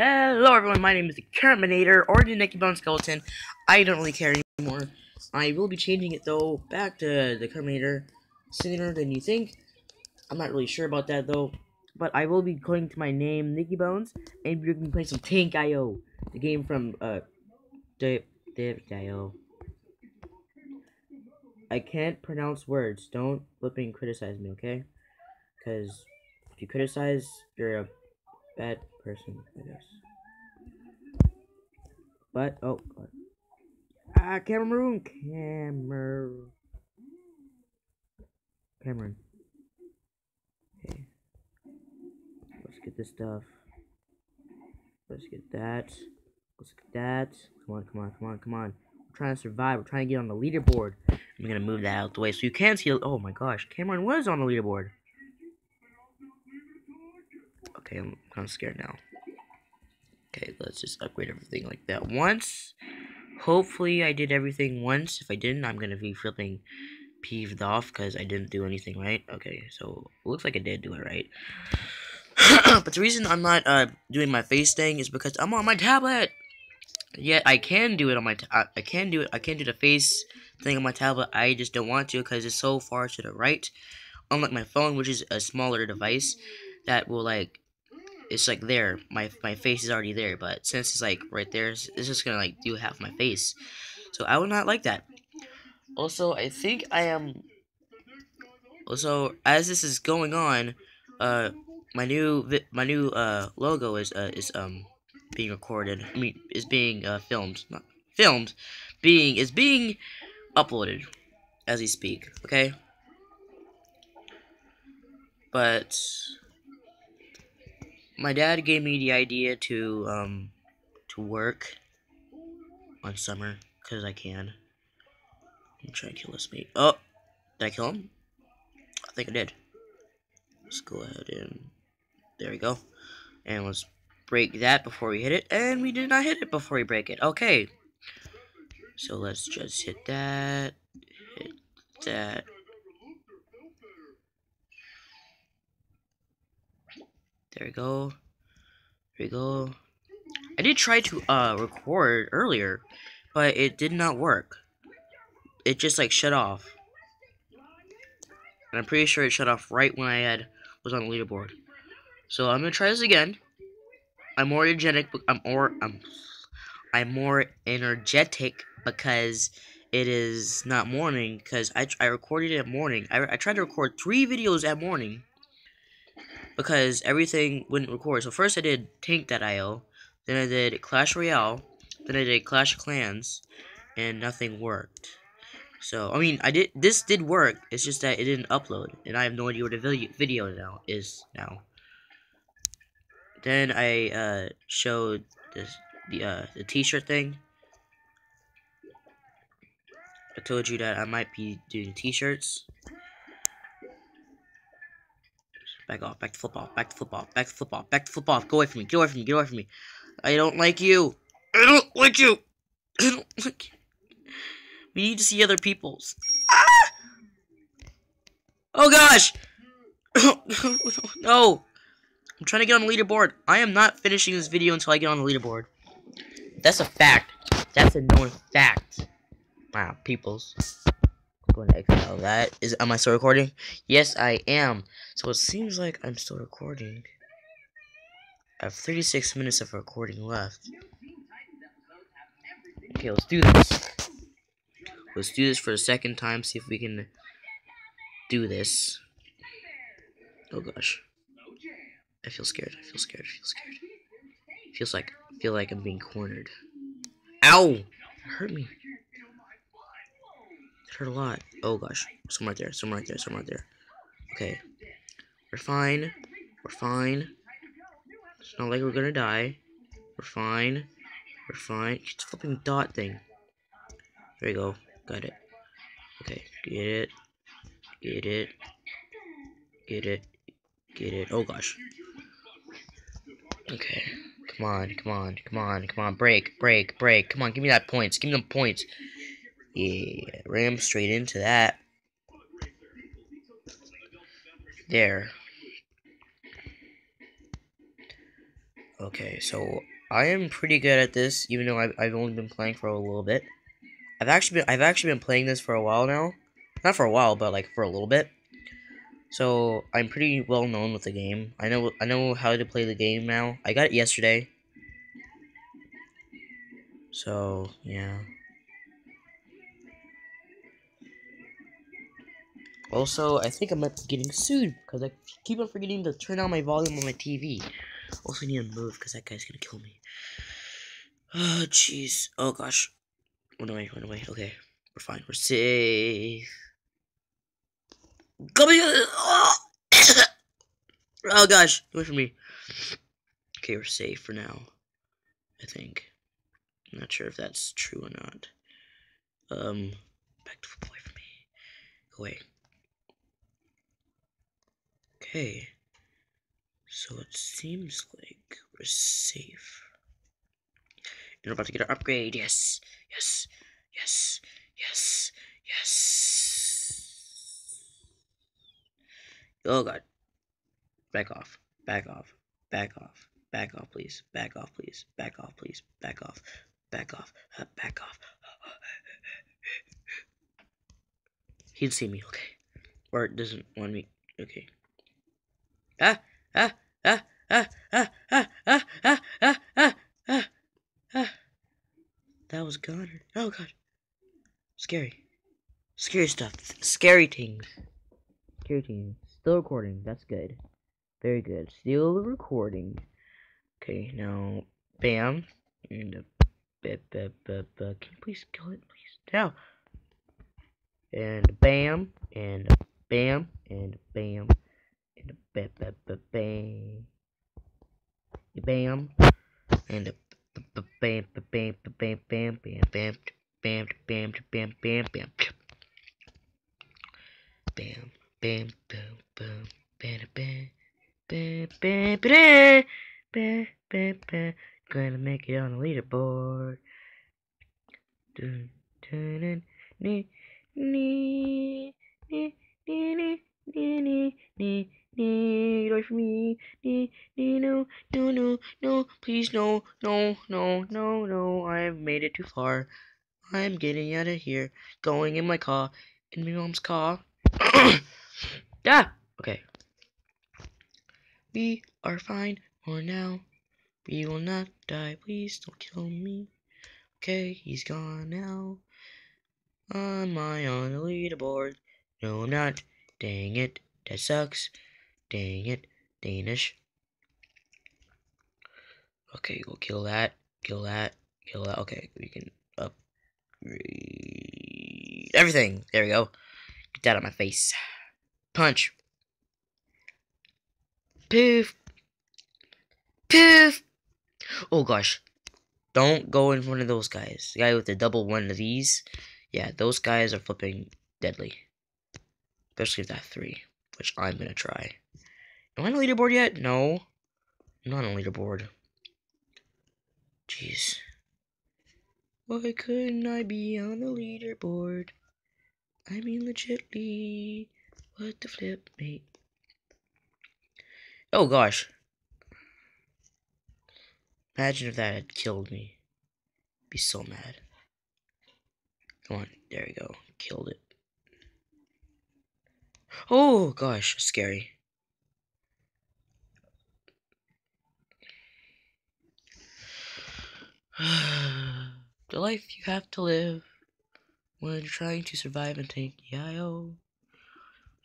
Hello everyone, my name is the Terminator, or the Nicky Bone Skeleton. I don't really care anymore. I will be changing it though, back to the Terminator sooner than you think. I'm not really sure about that though. But I will be going to my name, Nickibones, and we're be playing some Tank.io. The game from, uh, Dave, Dave IO. I can't pronounce words. Don't flip and criticize me, okay? Because if you criticize, you're a bad person, I guess. But, oh, God. Ah, Cameroon! Cameroon. Cameron. Okay. Let's get this stuff. Let's get that. Let's get that. Come on, come on, come on, come on. We're trying to survive. We're trying to get on the leaderboard. I'm gonna move that out the way so you can see. Oh my gosh, Cameron was on the leaderboard. Okay, I'm kind of scared now. Okay, let's just upgrade everything like that once. Hopefully, I did everything once. If I didn't, I'm gonna be flipping peeved off because I didn't do anything right. Okay, so it looks like I did do it right. but the reason I'm not uh, doing my face thing is because I'm on my tablet. Yet I can do it on my I, I can do it. I can do the face thing on my tablet. I just don't want to because it's so far to the right. Unlike my phone, which is a smaller device that will like it's like there. My my face is already there, but since it's like right there, it's just gonna like do half my face. So I would not like that. Also, I think I am. Also, as this is going on, uh, my new my new uh logo is uh is um being recorded. I mean, is being uh filmed, not filmed, being is being uploaded as we speak. Okay. But my dad gave me the idea to um to work on summer because I can. I'm trying to kill this mate. Oh, did I kill him? I think I did. Let's go ahead and there we go. And let's break that before we hit it. And we did not hit it before we break it. Okay. So let's just hit that. Hit that. There we go. There we go. I did try to uh record earlier, but it did not work. It just like shut off. And I'm pretty sure it shut off right when I had was on the leaderboard. So I'm gonna try this again. I'm more energetic. I'm more. I'm. I'm more energetic because it is not morning. Because I I recorded it at morning. I I tried to record three videos at morning. Because everything wouldn't record. So first I did Tank That Tank.io, then I did Clash Royale, then I did Clash Clans, and nothing worked. So, I mean, I did, this did work, it's just that it didn't upload, and I have no idea what the video now is now. Then I, uh, showed this, the, uh, the t-shirt thing. I told you that I might be doing t-shirts. Back off, back to flip off, back to flip off, back to flip off, back to flip off. go away from me, get away from me, get away from me. I don't like you. I don't like you. I don't like you. We need to see other people's. Ah! Oh gosh! no! I'm trying to get on the leaderboard. I am not finishing this video until I get on the leaderboard. That's a fact. That's a known fact. Wow, peoples. That. Is am I still recording? Yes, I am. So it seems like I'm still recording. I have 36 minutes of recording left. Okay, let's do this. Let's do this for the second time, see if we can do this. Oh gosh. I feel scared, I feel scared, I feel scared. Feels like feel like I'm being cornered. Ow! It hurt me. Hurt a lot. Oh gosh. Somewhere right there, somewhere right there, somewhere right there. Okay. We're fine. We're fine. It's not like we're gonna die. We're fine. We're fine. It's a flipping dot thing. There you go. Got it. Okay, get it. Get it. Get it. Get it. Oh gosh. Okay. Come on, come on, come on, come on. Break, break, break. Come on, give me that points. Give me them points. Yeah, ram straight into that. There. Okay, so I am pretty good at this, even though I've, I've only been playing for a little bit. I've actually been I've actually been playing this for a while now. Not for a while, but like for a little bit. So I'm pretty well known with the game. I know I know how to play the game now. I got it yesterday. So yeah. Also, I think I'm getting sued because I keep on forgetting to turn on my volume on my TV. Also, need to move because that guy's gonna kill me. Oh, jeez. Oh, gosh. Run away, run away. Okay, we're fine. We're safe. Come here! Oh, oh gosh, away from me. Okay, we're safe for now. I think. I'm not sure if that's true or not. Um, back to away from me. Go away. Okay. So it seems like we're safe. We're about to get our upgrade. Yes. Yes. Yes. Yes. Yes. Oh god. Back off. Back off. Back off. Back off, please. Back off, please. Back off, please. Back off. Back off. Uh, back off. He'd see me, okay. Or doesn't want me. Okay. Ah, ah, ah, ah, ah, ah, ah, ah, ah, ah, ah, ah. That was gone. Oh god. Scary. Scary stuff. Scary things. Scary things. Still recording. That's good. Very good. Still recording. Okay, now, bam. And a bit, bit, bit, bit. Can you please kill it, please? Now. And bam. And bam. And bam and a bam, bam, bam, bam, bam, and a bam, bam, bam, bam, bam, bam, bam, bam, bam, bam, bam, bam, bam, bam, boom, boom, bam, bam, bam, bam, bam, bam, bam, bam, gonna make it on the leaderboard. Dun, dun, dun, nee, nee, nee, nee, nee, nee, Nee, get away from me. No, no, no, no, please, no, no, no, no, no. I've made it too far. I'm getting out of here. Going in my car. In my mom's car. yeah! Okay. We are fine for now. We will not die. Please don't kill me. Okay, he's gone now. Am I on the leaderboard? No, I'm not. Dang it. That sucks. Dang it, Danish. Okay, we'll kill that, kill that, kill that. Okay, we can upgrade everything. There we go. Get that on my face. Punch. Poof. Poof. Oh gosh. Don't go in front of those guys. The guy with the double one of these. Yeah, those guys are flipping deadly. Especially if that three, which I'm gonna try. Am I on a leaderboard yet? No. I'm not on a leaderboard. Jeez. Why couldn't I be on the leaderboard? I mean legitly. What the flip, mate? Oh gosh. Imagine if that had killed me. I'd be so mad. Come on, there we go. Killed it. Oh gosh, scary. the life you have to live when you're trying to survive and take EIO.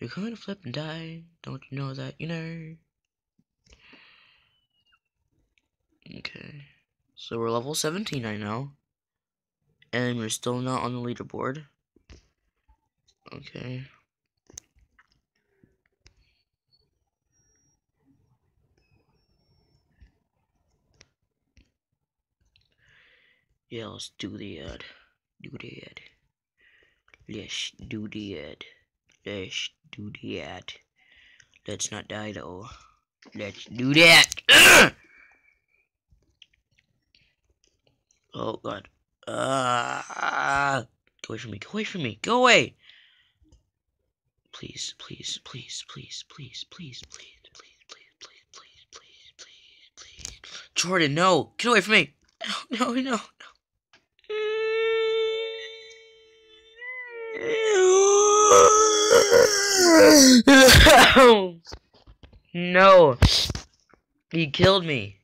You're going to flip and die. Don't you know that, you know? Okay. So we're level 17 right now. And we're still not on the leaderboard. Okay. Yeah, let's do the ad. Do the ad. Let's do the ad. Let's do the ad. Let's not die though. Let's do that. oh god. Uh, go away from me. Go away from me. Go away. Please, please, please, please, please, please, please, please, please, please, please, please, please, please. Jordan, no. Get away from me. No, no, no. No. He killed me.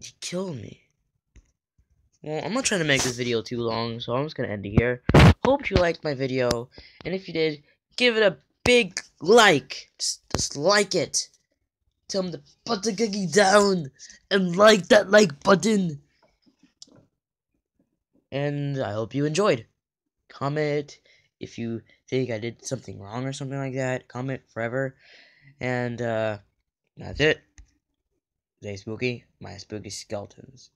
He killed me. Well, I'm not trying to make this video too long, so I'm just gonna end it here. Hope you liked my video, and if you did, give it a big like. Just, just like it. Tell them to put the cookie down and like that like button. And I hope you enjoyed. Comment if you think I did something wrong or something like that. Comment forever. And uh, that's it. Stay spooky, my spooky skeletons.